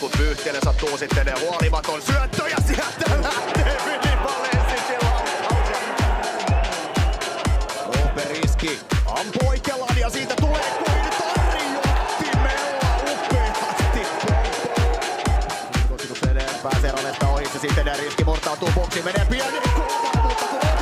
kun Pyhtiölle sattuu sitten huolimaton syöttö ja sieltä lähtee. Vili Valensic riski ampuu oikeallaan ja siitä tulee kuin tarjottimella upeasti. Kosituksen edelleen pääsee Ronetta ohitse sitten riski murtautuu boksiin. Menee pieni kulma mutta kun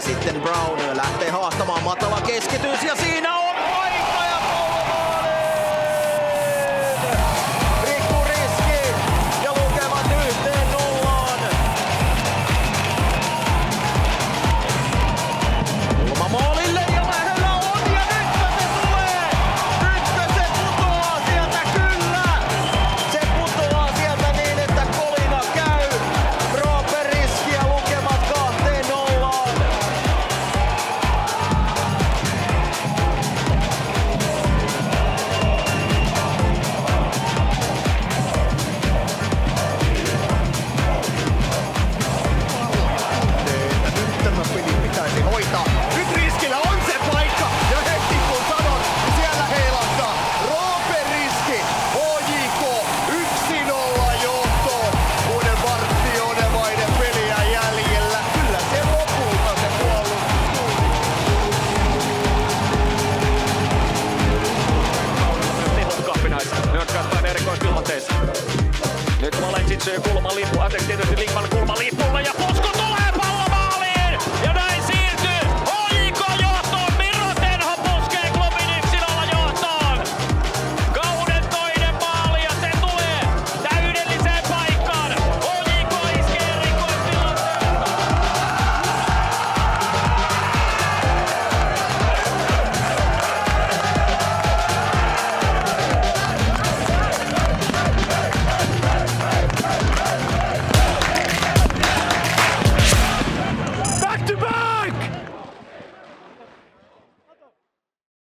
sitten Brownö lähtee haastamaan matala keskitys ja si. kulmalippu, Atek tietysti Lingman kulmalippulla ja poli!